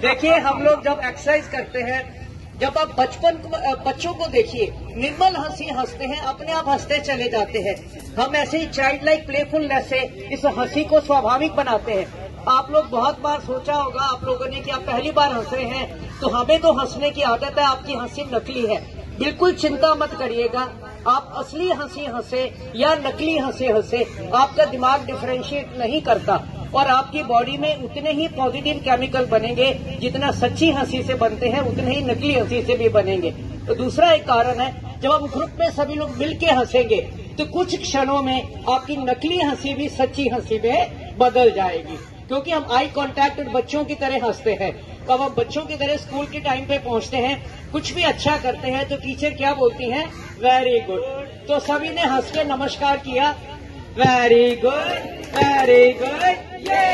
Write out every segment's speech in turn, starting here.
देखिए, हम लोग जब एक्सरसाइज करते हैं, जब आप बचपन बच्चों को देखिए, निर्मल हँसी हँसते हैं, अपने आप हँसते चले जाते हैं। हम ऐसे ही चाइल्ड लाइक प्लेफुलनेस से इस हँसी को स्वाभाविक बनाते हैं। आप लोग बहुत बार सोचा होगा, आप लोगों ने कि आप पहली बार हंस रहे हैं तो हमें तो हंसने की आदत है, आपकी हँसी नकली है। बिल्कुल चिंता मत करिएगा। आप असली हँसी हंसे या नकली हँसी हंसे, आपका दिमाग डिफ्रेंशिएट नहीं करता और आपकी बॉडी में उतने ही पॉजिटिव केमिकल बनेंगे जितना सच्ची हँसी से बनते हैं, उतने ही नकली हँसी से भी बनेंगे। तो दूसरा एक कारण है, जब हम ग्रुप में सभी लोग मिलके हंसेंगे तो कुछ क्षणों में आपकी नकली हँसी भी सच्ची हँसी में बदल जाएगी। क्योंकि हम आई कांटेक्ट बच्चों की तरह हँसते हैं। अब हम बच्चों की तरह स्कूल के टाइम पे पहुँचते हैं, कुछ भी अच्छा करते हैं तो टीचर क्या बोलती हैं? वेरी गुड तो सभी ने हंस के नमस्कार किया। वेरी गुड वेरी गुड ये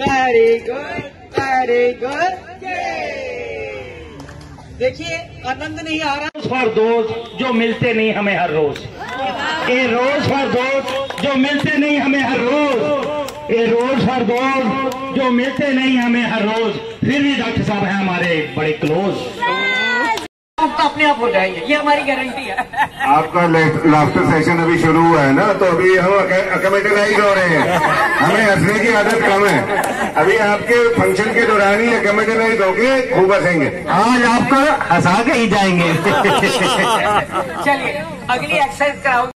वेरी गुड वेरी गुड देखिए, आनंद नहीं आ रहा। फॉर दोस्त जो मिलते नहीं हमें हर रोज। ए रोज फॉर दोस्त जो मिलते नहीं हमें हर रोज। ए रोज फॉर दोस्त जो मिलते नहीं हमें हर रोज। फिर भी डॉक्टर साहब हैं हमारे बड़े क्लोज तो अपने आप हो जाएँगे। ये हमारी गारंटी है। आपका लास्टर सेशन अभी शुरू हुआ है ना तो अभी हम अकेमेटलाइज हो रहे हैं। हमें हंसने की आदत कम है। अभी आपके फ़ंक्शन के दौरान ही अकेमेटलाइज होके खूब हंसेंगे। आज आपका हंसा के ही जाएँगे। चलिए अगली एक्सरसाइज कराओ